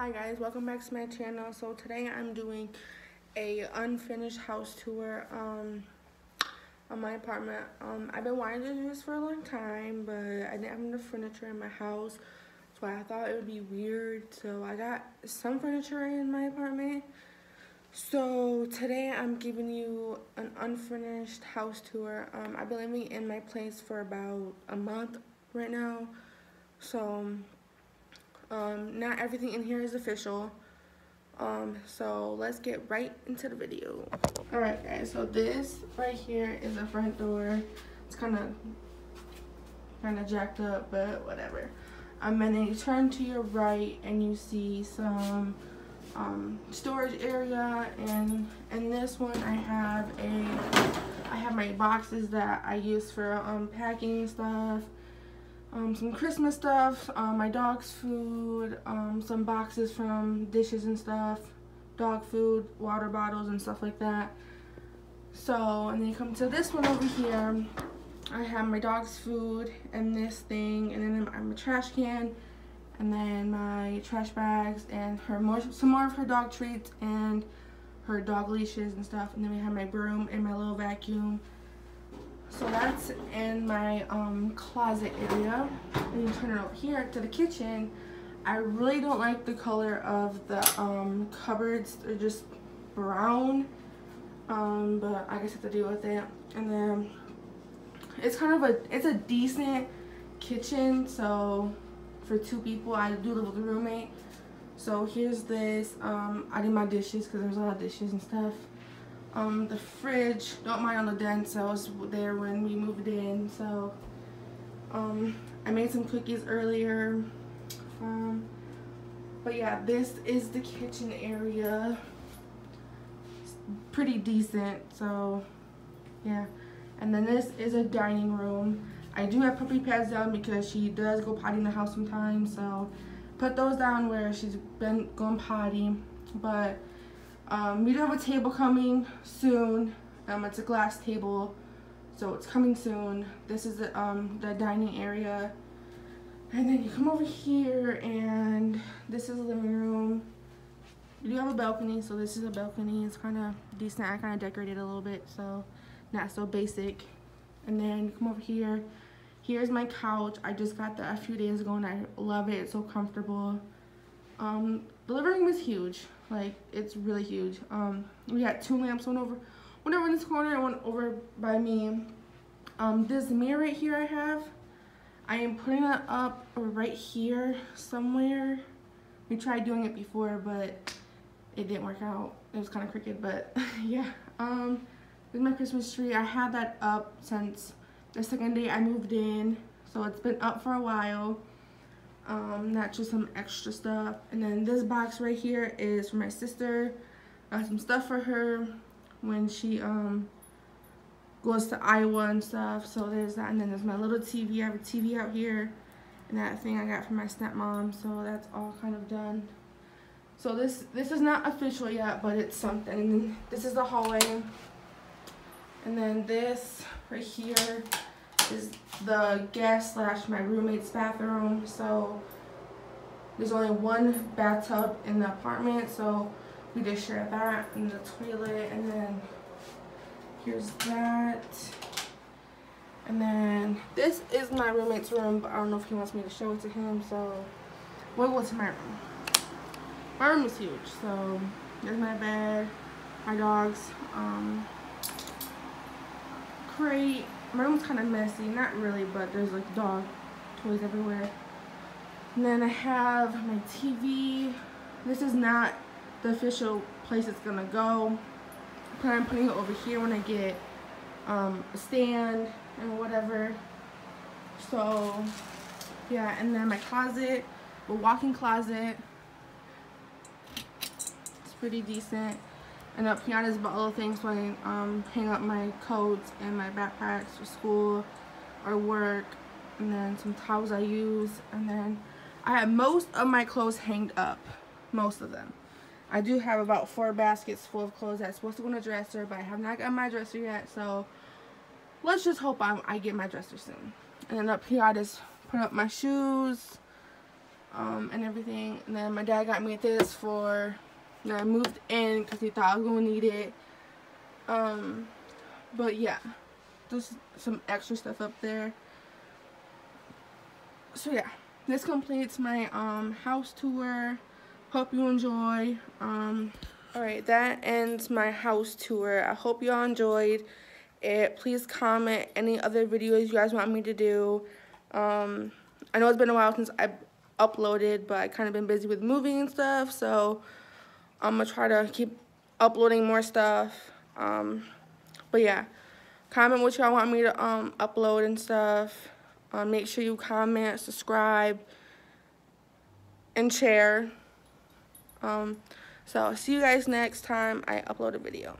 Hi guys, welcome back to my channel. So today I'm doing a unfinished house tour um, on my apartment. Um, I've been wanting to do this for a long time, but I didn't have enough furniture in my house. So I thought it would be weird. So I got some furniture in my apartment. So today I'm giving you an unfinished house tour. Um, I've been living in my place for about a month right now. So um, not everything in here is official. Um, so let's get right into the video. Alright guys, so this right here is the front door. It's kind of kind of jacked up, but whatever. Um, and then you turn to your right and you see some um, storage area and in this one I have a I have my boxes that I use for um, packing stuff um, some Christmas stuff, um, my dog's food, um, some boxes from dishes and stuff, dog food, water bottles and stuff like that. So, and then you come to this one over here. I have my dog's food and this thing, and then I'm a trash can, and then my trash bags, and her more, some more of her dog treats, and her dog leashes and stuff. And then we have my broom and my little vacuum. So that's in my um, closet area. And you turn it over here to the kitchen. I really don't like the color of the um, cupboards. They're just brown. Um, but I guess I have to deal with it. And then it's kind of a, it's a decent kitchen. So for two people, I do live with a roommate. So here's this. Um, I did my dishes because there's a lot of dishes and stuff. Um, the fridge, don't mind on the dents, I was there when we moved in, so um, I made some cookies earlier. Um, but yeah, this is the kitchen area. It's pretty decent, so yeah. And then this is a dining room. I do have puppy pads down because she does go potty in the house sometimes, so put those down where she's been going potty. But um, we do have a table coming soon. Um, it's a glass table, so it's coming soon. This is the, um, the dining area. And then you come over here and this is the living room. You do have a balcony, so this is a balcony. It's kind of decent. I kind of decorated a little bit, so not so basic. And then you come over here. Here's my couch. I just got that a few days ago and I love it. It's so comfortable. Um, the living room is huge. Like, it's really huge. Um, we got two lamps, one over, one over in this corner and one over by me. Um, this mirror right here I have, I am putting it up right here somewhere. We tried doing it before, but it didn't work out. It was kind of crooked, but yeah. Um, is my Christmas tree. I had that up since the second day I moved in, so it's been up for a while um, not just some extra stuff. And then this box right here is for my sister. Got some stuff for her when she um, goes to Iowa and stuff. So there's that. And then there's my little TV. I have a TV out here. And that thing I got from my stepmom. So that's all kind of done. So this this is not official yet, but it's something. This is the hallway. And then this right here is the guest slash my roommate's bathroom. So there's only one bathtub in the apartment, so we just share that and the toilet. And then here's that. And then this is my roommate's room, but I don't know if he wants me to show it to him, so we'll go to my room. My room is huge, so there's my bed, my dogs, um, crate, my room's kind of messy. Not really, but there's like dog toys everywhere. And then I have my TV. This is not the official place it's gonna go. But I'm putting it over here when I get um, a stand and whatever. So yeah, and then my closet, a walk-in closet. It's pretty decent. And up here is about little things so I um, hang up my coats and my backpacks for school or work. And then some towels I use. And then I have most of my clothes hanged up. Most of them. I do have about four baskets full of clothes that's supposed to go in a dresser. But I have not got my dresser yet. So let's just hope I'm, I get my dresser soon. And then up here I just put up my shoes. um, and everything. And then my dad got me this for, know, I moved in because he thought I was going to need it. Um, but yeah, just some extra stuff up there. So yeah, this completes my um, house tour. Hope you enjoy. Um, Alright, that ends my house tour. I hope y'all enjoyed it. Please comment any other videos you guys want me to do. Um, I know it's been a while since I uploaded, but I kind of been busy with moving and stuff, so I'm going to try to keep uploading more stuff. Um, but yeah, comment what y'all want me to um, upload and stuff. Um, make sure you comment, subscribe, and share. Um, so see you guys next time I upload a video.